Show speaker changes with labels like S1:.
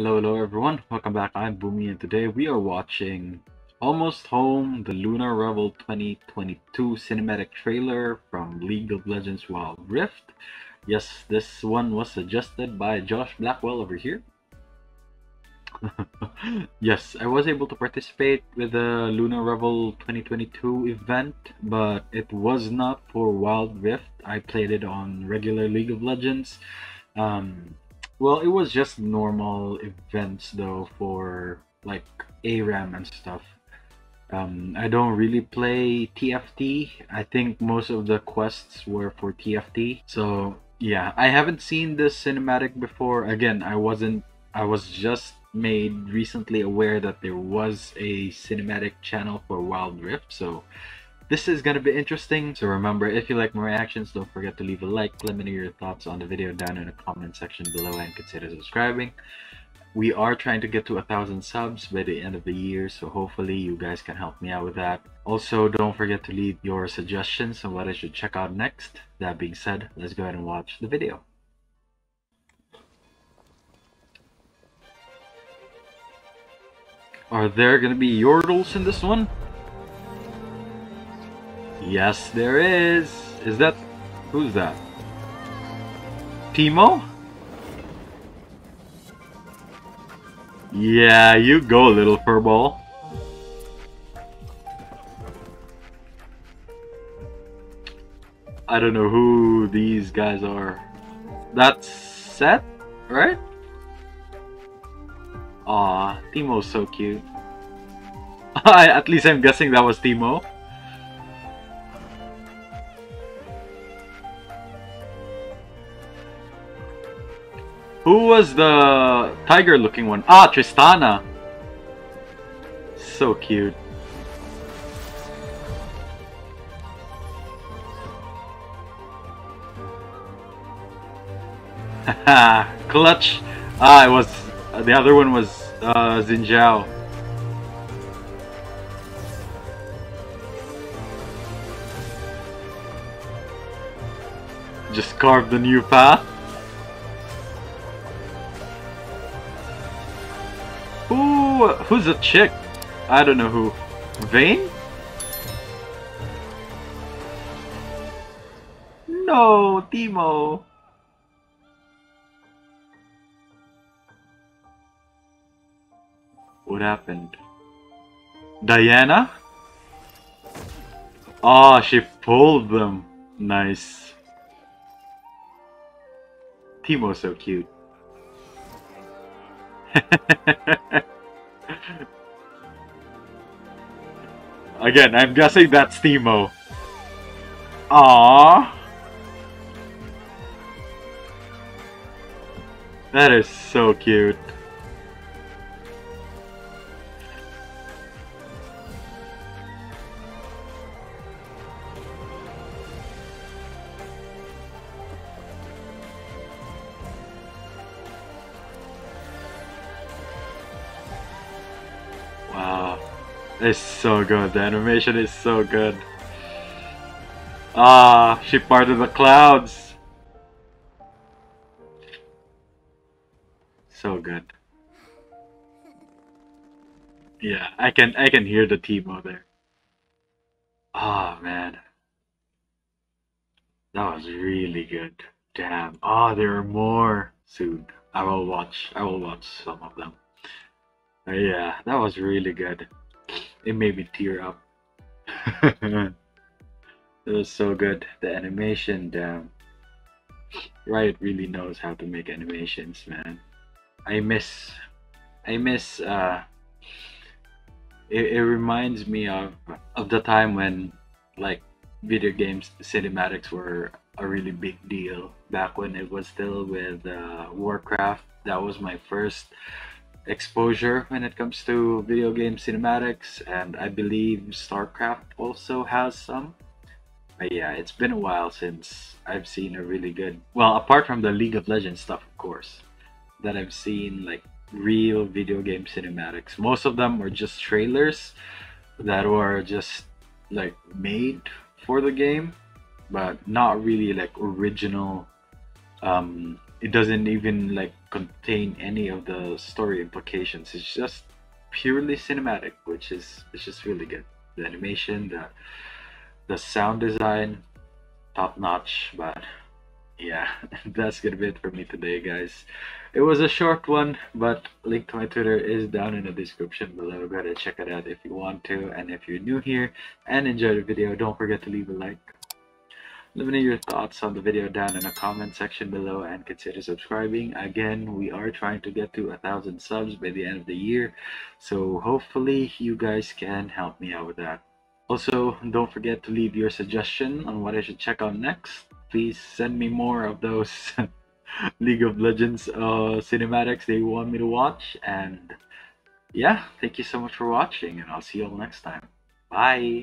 S1: Hello, hello everyone. Welcome back. I'm Bumi and today we are watching Almost Home, the Lunar Revel 2022 cinematic trailer from League of Legends Wild Rift. Yes, this one was suggested by Josh Blackwell over here. yes, I was able to participate with the Lunar Revel 2022 event, but it was not for Wild Rift. I played it on regular League of Legends. Um, well, it was just normal events though for like ARAM and stuff. Um, I don't really play TFT. I think most of the quests were for TFT. So yeah, I haven't seen this cinematic before. Again, I wasn't. I was just made recently aware that there was a cinematic channel for Wild Rift. So this is to be interesting. So remember, if you like my reactions, don't forget to leave a like. Let me know your thoughts on the video down in the comment section below and consider subscribing. We are trying to get to a thousand subs by the end of the year, so hopefully you guys can help me out with that. Also, don't forget to leave your suggestions on what I should check out next. That being said, let's go ahead and watch the video. Are there gonna be yordles in this one? Yes, there is. Is that... Who's that? Teemo? Yeah, you go, little furball. I don't know who these guys are. That's Sett, right? Aw, Teemo's so cute. At least I'm guessing that was Teemo. Who was the tiger looking one? Ah, Tristana. So cute. Clutch. Ah, it was the other one was uh, Xin Zhao. Just carved a new path. Who? Who's a chick? I don't know who. Vayne? No, Teemo. What happened? Diana? Oh, she pulled them. Nice. Teemo's so cute. Again, I'm guessing that's Teemo. Aww. That is so cute. It's so good. The animation is so good. Ah, she parted the clouds. So good. Yeah, I can I can hear the Teemo there. Oh man. That was really good. Damn. Ah, oh, there are more soon. I will watch I will watch some of them. Yeah, that was really good. It made me tear up. it was so good. The animation, damn. Riot really knows how to make animations, man. I miss, I miss. Uh, it, it reminds me of of the time when, like, video games cinematics were a really big deal back when it was still with uh, Warcraft. That was my first exposure when it comes to video game cinematics and I believe StarCraft also has some. But yeah, it's been a while since I've seen a really good, well, apart from the League of Legends stuff, of course, that I've seen like real video game cinematics. Most of them were just trailers that were just like made for the game, but not really like original um, it doesn't even like contain any of the story implications. It's just purely cinematic, which is it's just really good. The animation, the the sound design, top notch. But yeah, that's gonna be it for me today, guys. It was a short one, but link to my Twitter is down in the description below. Go ahead and check it out if you want to. And if you're new here and enjoyed the video, don't forget to leave a like. Let me know your thoughts on the video down in the comment section below and consider subscribing. Again, we are trying to get to a thousand subs by the end of the year. So hopefully you guys can help me out with that. Also, don't forget to leave your suggestion on what I should check out next. Please send me more of those League of Legends uh, cinematics that you want me to watch. And yeah, thank you so much for watching, and I'll see you all next time. Bye!